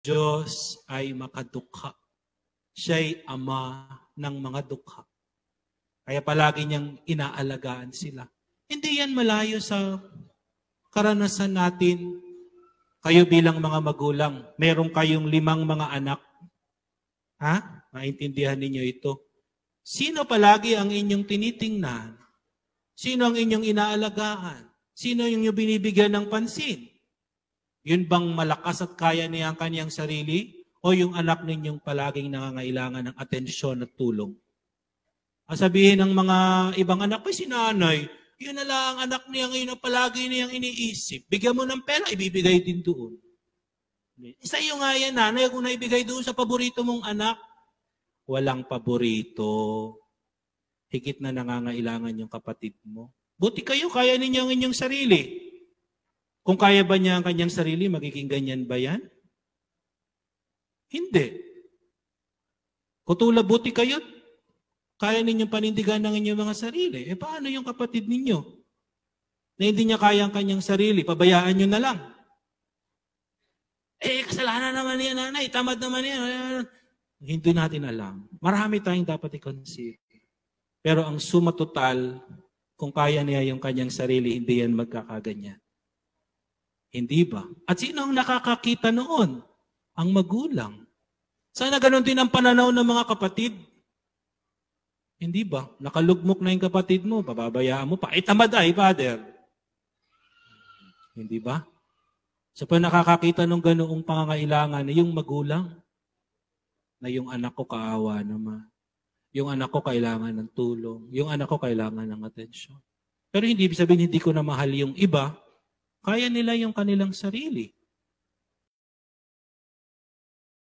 Diyos ay makadukha. Siya'y ama ng mga dukha. Kaya palagi niyang inaalagaan sila. Hindi yan malayo sa karanasan natin. Kayo bilang mga magulang, meron kayong limang mga anak. Ha? Maintindihan ninyo ito. Sino palagi ang inyong tinitingnan? Sino ang inyong inaalagaan? Sino yung binibigyan ng pansin? Yun bang malakas at kaya niya ang kanyang sarili? O yung anak ninyong palaging nangangailangan ng atensyon at tulong? Sabihin ng mga ibang anak, ay si nanay, yun na lang ang anak niya ngayon na palagi niyang iniisip. Bigyan mo ng pera, ibibigay din doon. Isa iyo nga yan, nanay, kung naibigay doon sa paborito mong anak, walang paborito. Higit na nangangailangan yung kapatid mo. Buti kayo, kaya ninyo ang inyong sarili. Kung kaya ba niya ang kanyang sarili, magiging ganyan ba yan? Hindi. Kutula, buti kayo, kaya ninyong panindigan ng inyong mga sarili. Eh paano yung kapatid ninyo? Na hindi niya kaya ang kanyang sarili, pabayaan nyo na lang. Eh, kasalanan naman niya, nanay. Tamad naman niya. Hindi natin alam. Marami tayong dapat i-consider. Pero ang suma total, kung kaya niya yung kanyang sarili, hindi yan magkakaganyan. Hindi ba? At sino ang nakakakita noon? Ang magulang. Sana ganun din ang pananaw ng mga kapatid. Hindi ba? Nakalugmok na yung kapatid mo, pababayaan mo pa. Ay, tamad ay, father. Hindi ba? Sa pa nakakakita ng ganoong pangangailangan na yung magulang, na yung anak ko kaawa naman. Yung anak ko kailangan ng tulong. Yung anak ko kailangan ng atensyon. Pero hindi ibig sabihin hindi ko na mahal yung iba. Kaya nila yung kanilang sarili.